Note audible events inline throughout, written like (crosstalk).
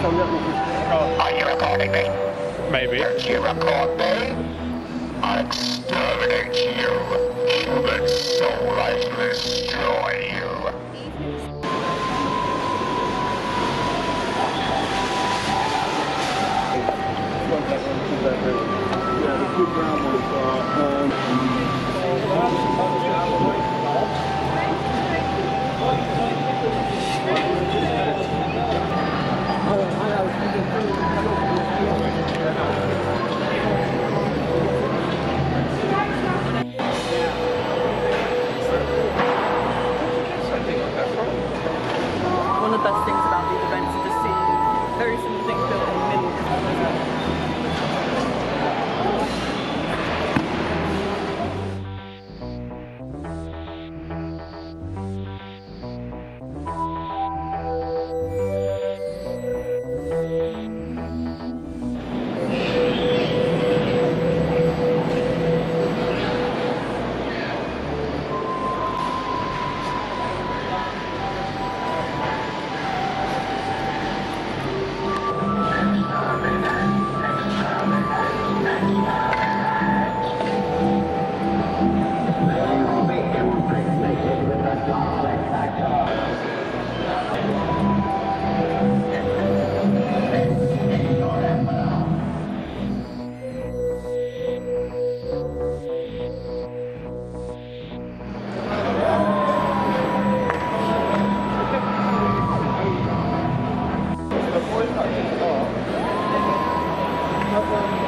that's all. Is, is on that Are you recording me? Maybe. If you record me, I'll exterminate you. Human soul, I destroy you. one that one, two that one. Yeah, the two brown ones are, um, help them.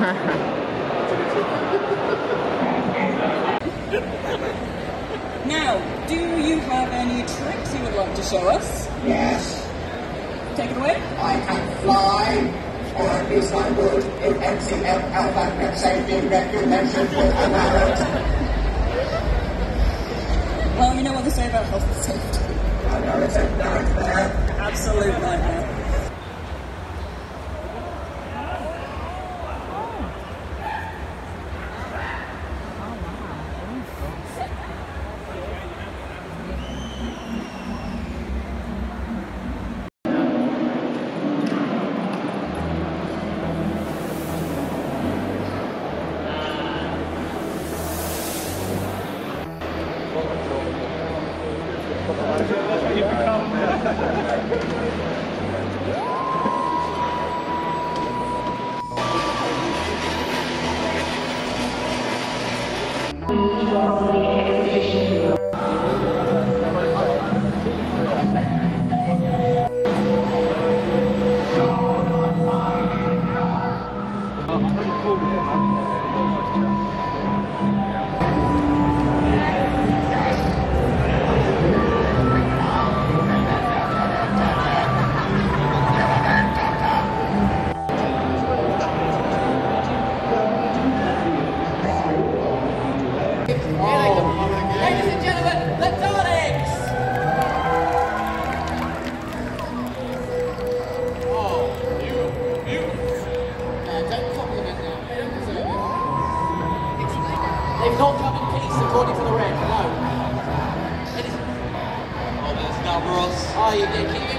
(laughs) Now, do you have any tricks you would like to show us? Yes. Take it away. I can fly, or at least I would if NCF Alpha had safety regulations were allowed. Well, you know what they say about health and safety. I know it's a nightmare. Absolute nightmare. Ladies There's Oh, you. Keep keep